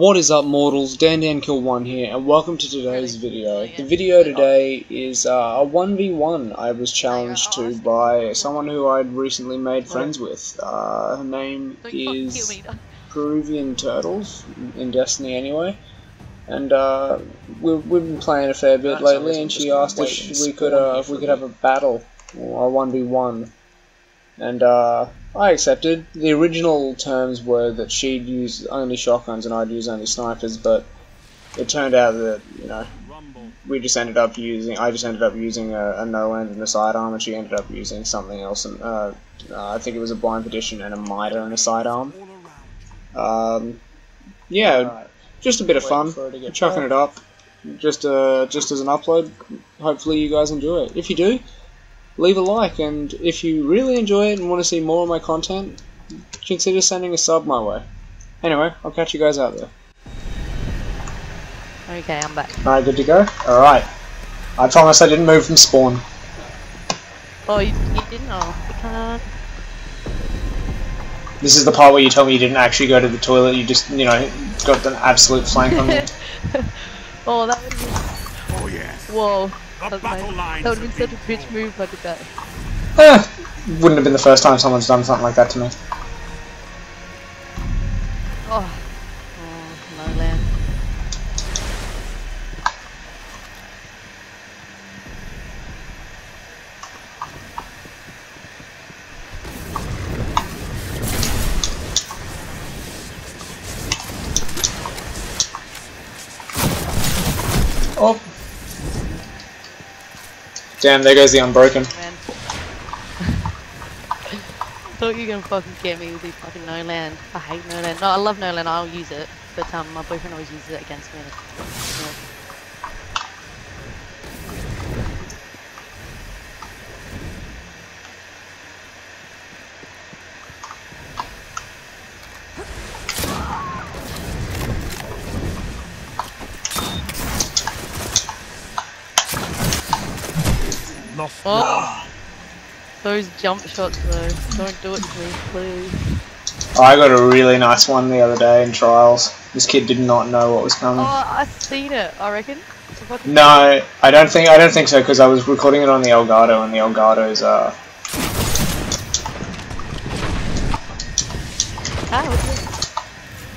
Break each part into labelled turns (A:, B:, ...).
A: What is up mortals, Dan Dan Kill One here, and welcome to today's video. The video today is uh, a 1v1 I was challenged to by someone who I'd recently made friends with. Uh, her name is Peruvian Turtles, in Destiny anyway. And uh, we've, we've been playing a fair bit lately, and she asked if we could uh, if we could have a battle, or a 1v1. And uh, I accepted. The original terms were that she'd use only shotguns and I'd use only snipers, but it turned out that, you know, we just ended up using, I just ended up using a, a no-end and a sidearm, and she ended up using something else, and uh, uh, I think it was a Blind Perdition and a miter and a sidearm. Um, yeah, just a bit of fun, chucking it up, just uh, just as an upload. Hopefully you guys enjoy it. If you do, leave a like, and if you really enjoy it and want to see more of my content, consider sending a sub my way. Anyway, I'll catch you guys out there.
B: Okay, I'm back.
A: Alright, good to go? Alright. I promise I didn't move from spawn.
B: Oh, you, you didn't? Oh, you can't.
A: This is the part where you tell me you didn't actually go to the toilet, you just, you know, got an absolute flank on me.
B: oh, that would have.
C: Oh yes.
B: Whoa.
C: The
B: That,
C: battle
B: was that would have been such a
C: been
B: bitch move if I did that.
A: Eh, wouldn't have been the first time someone's done something like that to me. Damn, there goes the unbroken.
B: Man. thought you were gonna fucking get me with the fucking no land. I hate no land. No, I love no land. I'll use it, but um, my boyfriend always uses it against me. Oh, those jump shots though. Don't do it to me, please.
A: I got a really nice one the other day in trials. This kid did not know what was coming.
B: Oh, I seen it. I reckon.
A: No, I don't think I don't think so because I was recording it on the Elgato and the Elgato's uh
B: it?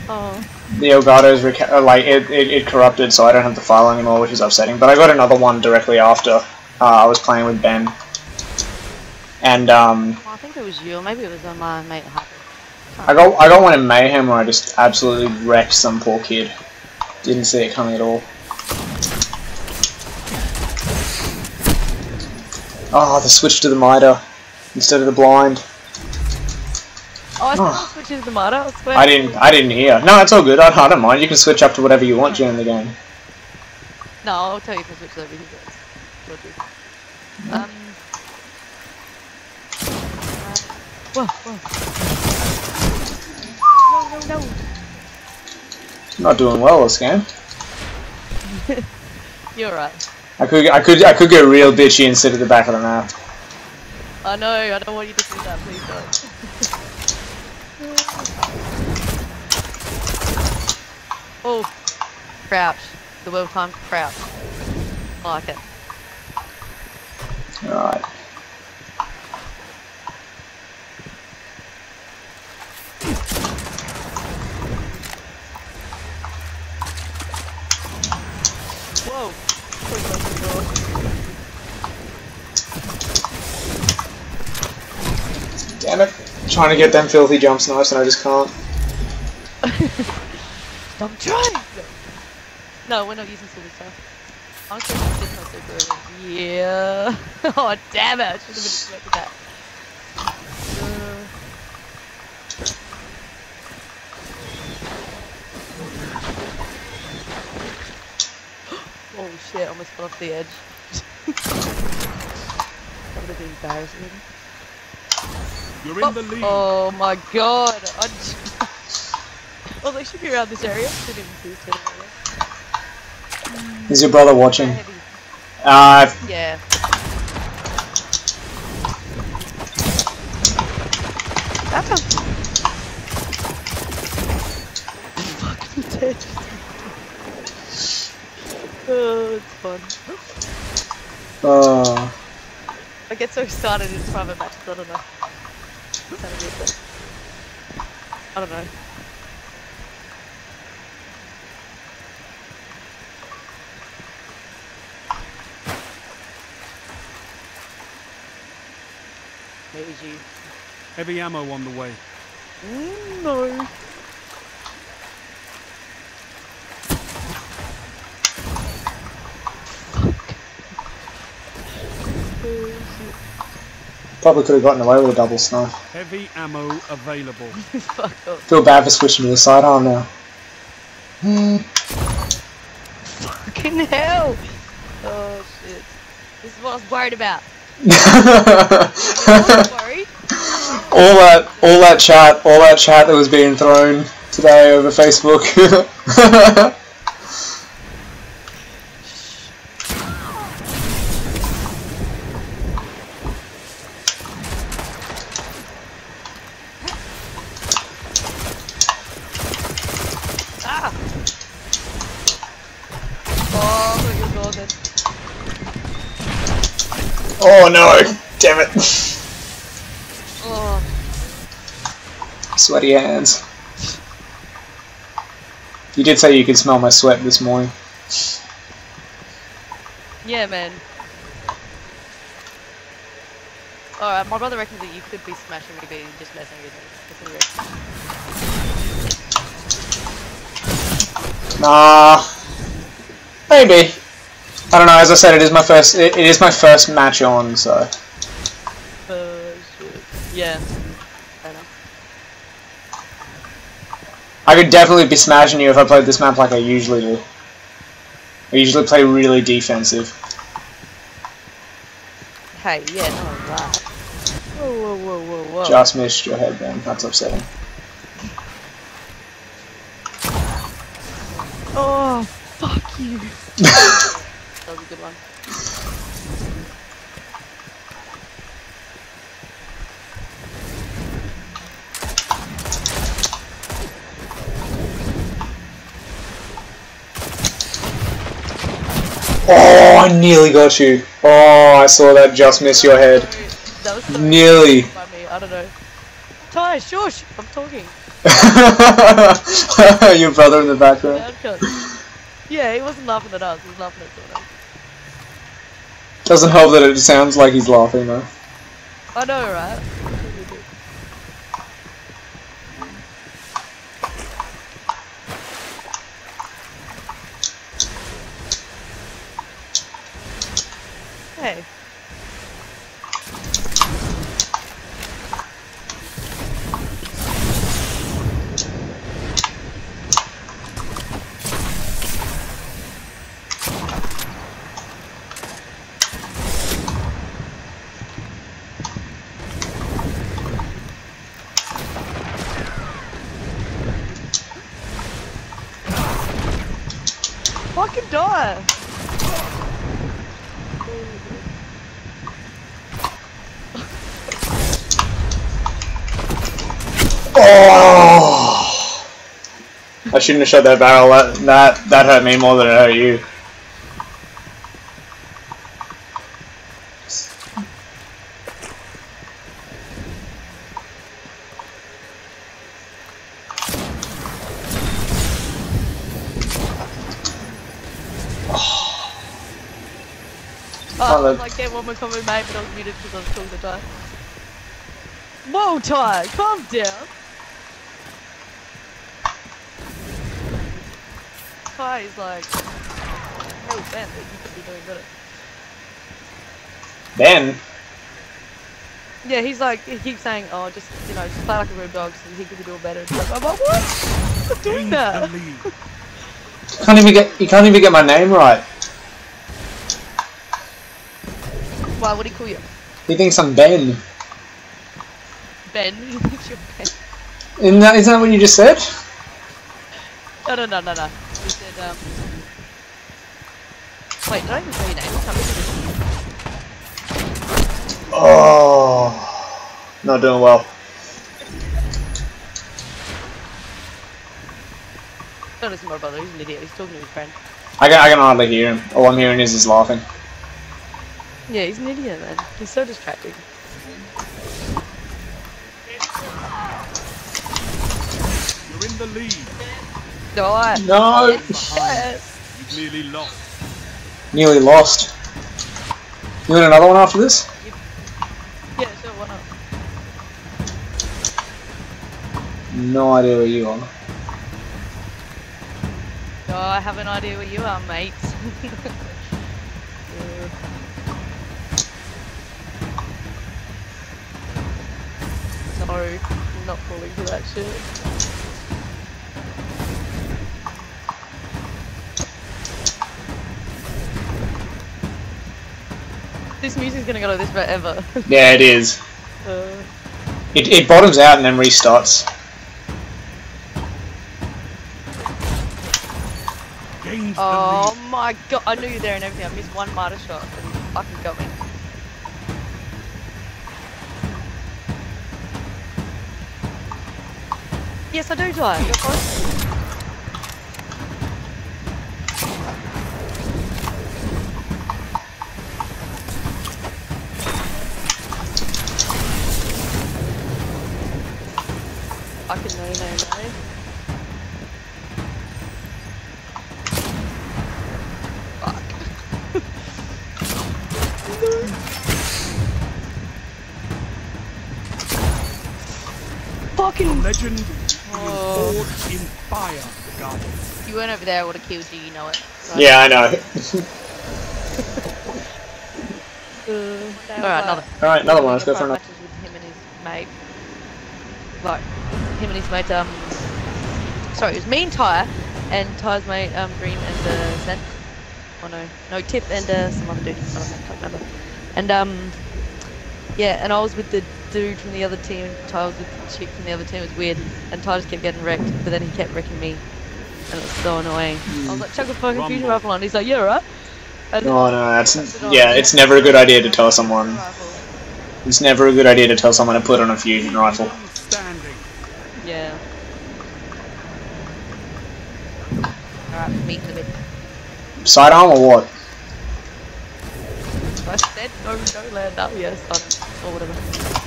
B: Oh.
A: the Elgato's uh, like it, it, it corrupted so I don't have the file anymore which is upsetting. But I got another one directly after uh, I was playing with Ben, and um,
B: I think it was you, or maybe it was on my mate.
A: I got I got one in Mayhem where I just absolutely wrecked some poor kid. Didn't see it coming at all. Oh, the switch to the miter instead of the blind.
B: Oh, I
A: Oh.
B: switch to the mitre. I.
A: I didn't. I didn't hear. No, it's all good. I, I don't mind. You can switch up to whatever you want during the game.
B: No, I'll tell you if I switch over because it's. Um. uh, Whoa, whoa. No, no, no.
A: Not doing well this game.
B: You're right.
A: I could. I could. I could get real bitchy and sit at the back of the map.
B: I know, I don't want you to do that, please don't. oh, crouch. The well timed crouch. I like it.
A: All right.
B: Whoa! Quick open door.
A: Damn it! trying to get them filthy jump snipes and I just can't.
B: Stop trying! No, we're not using silver stuff. I'm super over. Yeah. oh, damn it! I should have been expecting that. Uh, oh shit, I almost fell off the edge. that would have been embarrassing.
C: You're in the lead.
B: Oh my god! I just... oh, they should be around this area. Didn't see this area.
A: Is your brother watching?
B: Heavy.
A: Uh,
B: Yeah. That's a fucking oh, it's fun.
A: Oh.
B: I get so excited in private matches, I don't know. It's kind of weird, but- I don't know. Maybe you.
C: Heavy ammo on the way.
B: Mm, no.
A: Probably could have gotten away with a double snipe.
C: Heavy ammo available.
B: Fuck off.
A: Feel bad for switching to the sidearm now.
B: Fucking hell! Oh shit. This is what I was worried about.
A: All that, all that chat, all that chat that was being thrown today over Facebook.
B: Ah! Oh, look at your golden.
A: Oh no! Damn it!
B: Oh,
A: Sweaty hands. You did say you could smell my sweat this morning.
B: yeah, man. Alright, my brother reckons that you could be smashing me, but you're just messing with me. That's what he reckons.
A: Nah. Maybe. I don't know. As I said, it is my first. It, it is my first match on, so.
B: Uh. Yeah. Fair enough.
A: I could definitely be smashing you if I played this map like I usually do. I usually play really defensive.
B: Hey, yeah, no, that. Whoa, whoa, whoa, whoa, whoa.
A: Just missed your headband. That's upsetting.
B: Oh, fuck you. that was a good one.
A: Oh, I nearly got you. Oh, I saw that just miss your head.
B: That was so
A: Nearly.
B: by me. I don't know. Ty, shush! I'm talking.
A: your brother in the background.
B: Yeah, yeah, he wasn't laughing at us. He was laughing at someone else.
A: Doesn't help that it sounds like he's laughing though.
B: I know, right? Hey. Die!
A: Oh! I shouldn't have shot that barrel. That, that hurt me more than it hurt you.
B: Oh,
A: look.
B: I get one more comment mate, but I was muted because I was talking to Ty. Whoa, Ty, calm down. Ty is like, oh, Ben, that you could be doing better.
A: Ben,
B: Yeah, he's like, he keeps saying, oh, just, you know, just play like a road dog so he could be doing better. It's like, I'm like, what? I'm doing that.
A: you can't even get you can't even get my name right.
B: Why, what do you call you?
A: He thinks I'm Ben.
B: Ben? He thinks you're Ben.
A: Isn't that isn't that what you just said?
B: No, no, no, no, no. He said, um... Wait, did I even say your name? Can't.
A: Oh, not doing well.
B: No, no, listen to my brother. He's an idiot. He's talking to his friend.
A: I can, I can hardly hear him. All I'm hearing is his laughing.
B: Yeah, he's an idiot, man. He's so distracting.
C: You're in the lead.
B: No, I.
A: No!
B: Yes.
C: You've nearly lost.
A: Nearly lost. You want another one after this?
B: Yeah, sure, why not?
A: No idea where you are.
B: No, I have an idea where you are, mate. no, I'm not falling for that shit. This music's gonna go like this forever.
A: Yeah, it is.
B: uh,
A: It, it bottoms out and then restarts.
B: Oh my god, I knew you were there and everything. I missed one martyr shot and fucking got me. Yes, I do die. Of course. Fucking no, no, no. Fuck.
C: the
B: Fucking.
C: legend
B: Oh,
C: forged in fire, Guardian.
B: if you weren't over there, I would have killed you. You know it. right?
A: Yeah, I know.
B: Uh, Alright, another.
A: Alright, another one. Let's go for
B: Five
A: another.
B: matches with him and his mate. Like, him and his mate, um. Sorry, it was me and Tyre, and Tyre's mate, um, Dream and, uh, Sent. Oh no. No, Tip and, uh, some other dude. I don't know, can't remember. And, um. Yeah, and I was with the dude from the other team, Ty was with the chick from the other team, it was weird, and Ty just kept getting wrecked, but then he kept wrecking me, and it was so annoying. I was like, chuck a fucking fusion rifle on, he's like, yeah, right? And
A: Oh no, that's yeah. It's never a good idea to tell someone. It's never a good idea to tell someone to put on a fusion rifle.
C: Standing.
B: Yeah. Alright, meet in the mid.
A: Sidearm or what?
B: I said no, no land up, yes, on, or whatever.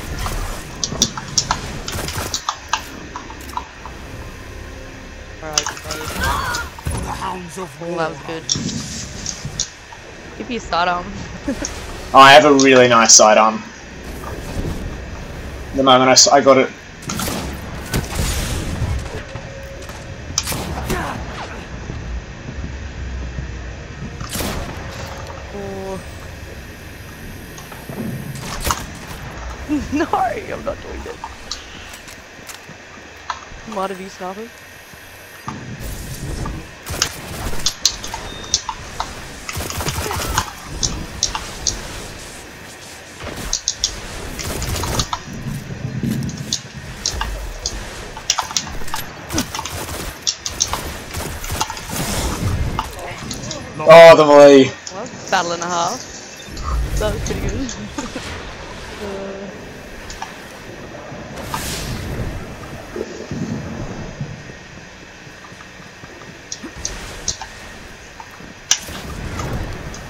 B: Babe.
C: The hounds of
B: Oh,
C: war.
B: that was good. Give me a sidearm.
A: Oh, I have a really nice sidearm. The moment I got it.
B: Oh. no, I'm not doing it. Might have you sniper?
A: Oh, the melee.
B: Well, battle and a half. That was pretty good. uh,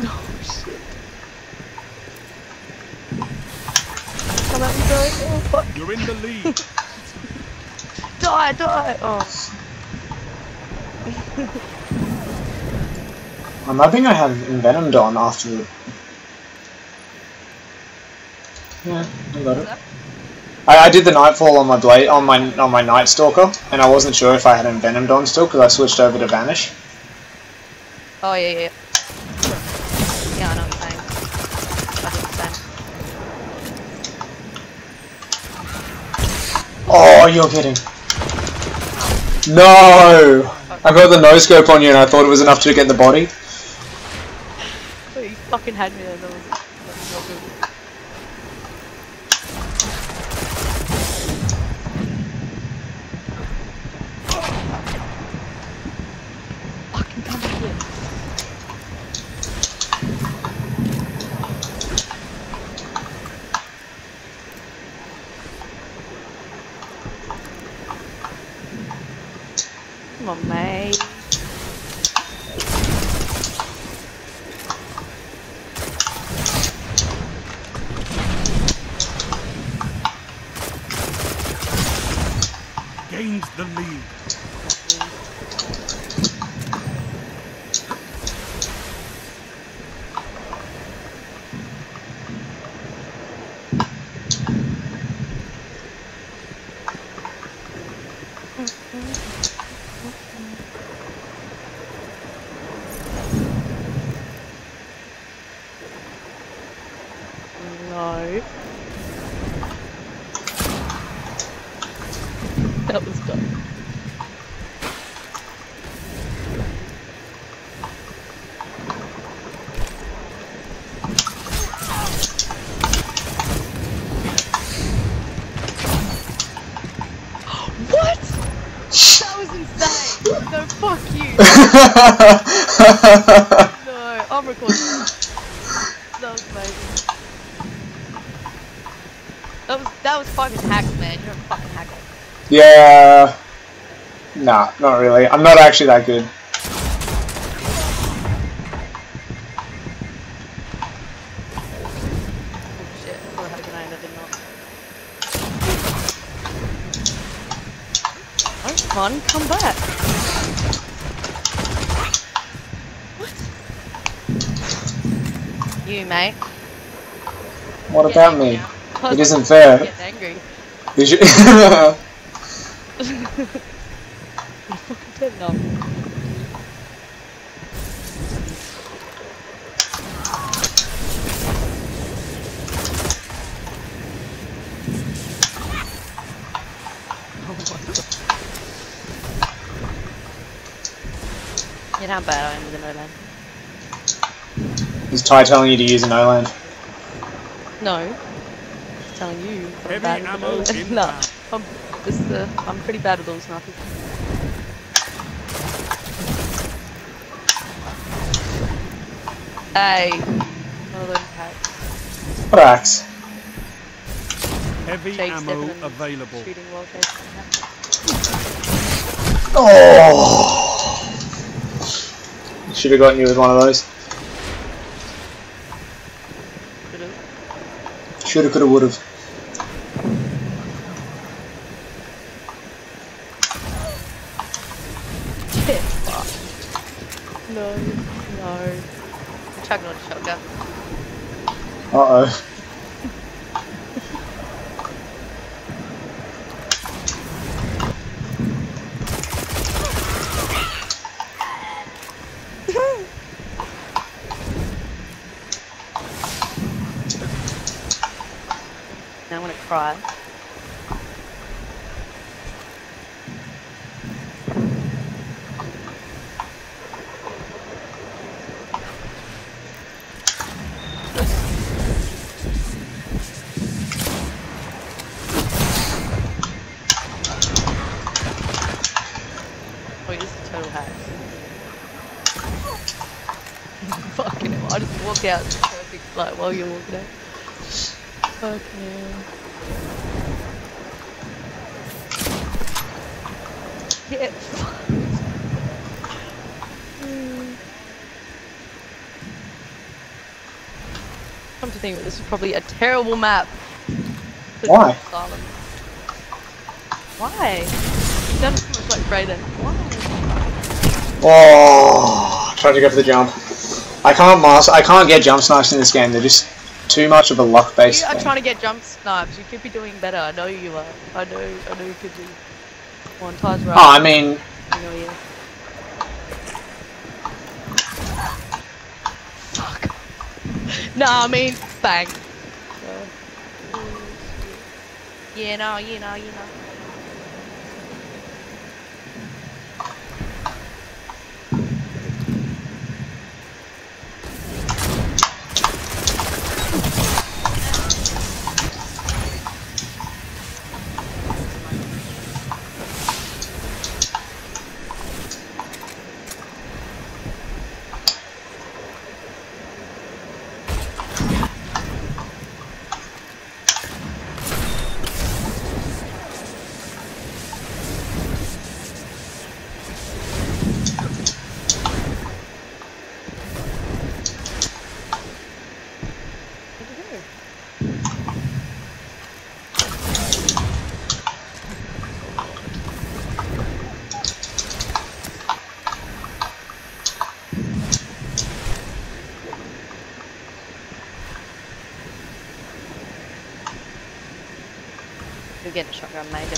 B: oh. Come at me, bro. Oh.
C: You're in the lead.
B: Die, die! Oh.
A: I'm hoping I have envenomed on after. Yeah, I got it. I, I did the nightfall on my blade on my on my night stalker, and I wasn't sure if I had envenomed on still because I switched over to vanish.
B: Oh yeah, yeah. Yeah, I know what you're saying. I do the.
A: Oh, you're kidding. No! I got the no scope on you and I thought it was enough to get the body.
B: Fucking had me there. That was, that was not good. Fucking come back here. Come on, mate.
C: the lead.
B: No. That was dumb. What? That was insane. No, fuck you. No, I'm recording. That was amazing. That was that was fucking hacked, man. You're a fucking hacker.
A: yeah. Nah, not really. I'm not actually that good.
B: Oh, come on, come back. What? You, mate.
A: What
B: Get
A: about me?
B: now.
A: It isn't fair.
B: Getting angry.
A: You should-
B: You fucking turned on. You know how bad I am with an O-land.
A: Is Ty telling you to use an O-land?
B: No. I'm telling you. I'm
C: Heavy
B: bad with
C: ammo
B: an no. I'm, this is the, I'm pretty bad with all snipers. Hey. One of those packs.
A: What axe?
C: Heavy
B: Shake
C: ammo available.
B: shooting while chasing.
A: Oh! Should have gotten you with one of those. Shoulda, coulda, woulda.
B: Shit, fuck. No, no. I'm chugging on a shotgun.
A: Uh oh.
B: Now I'm gonna cry. Wait, this is total hack. Fucking hell, I just walk out perfect like while you're walking out. Fuck yeah. Yeah. Hmm. Come to think of it, this is probably a terrible map.
A: Why?
B: Why? You've done so much like Brayden. Why?
A: Oh! Tried to go for the jump. I can't master. I can't get jump snipes in this game. They're just too much of a luck based
B: You are
A: thing.
B: trying to get jump snipes. You could be doing better. I know you are. I know. I know you could be. One ties right.
A: Oh, I mean,
B: I know you. Fuck. no, I mean, bang. Yeah, no, you know, you know. Getting a shotgun, major.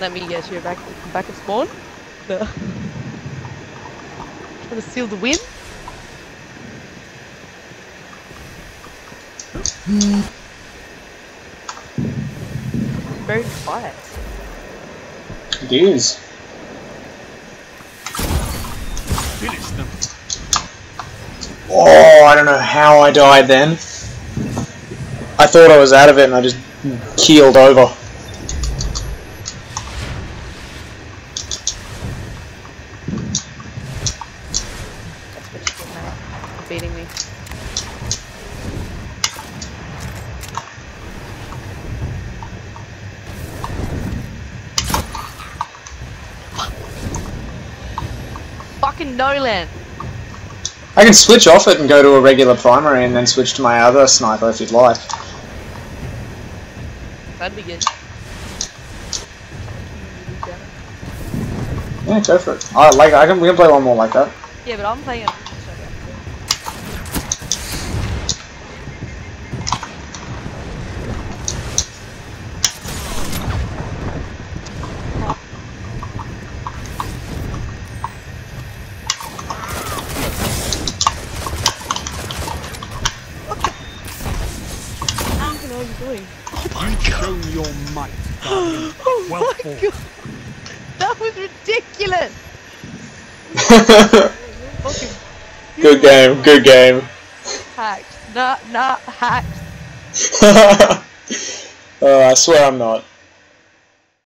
B: Let me get you back back at spawn. No. Trying to seal the win. Very quiet.
A: It is. Oh, I don't know how I died then. I thought I was out of it and I just keeled over.
B: That's what you get, mate. for Beating me. Fucking Nolan!
A: I can switch off it and go to a regular primary and then switch to my other sniper if you'd like.
B: That'd be good.
A: Yeah, go for it. I like. I can. We can play one more like that.
B: Yeah, but I'm playing.
A: Good game. Good game.
B: hacked. Not, not hacked.
A: oh, I swear I'm not.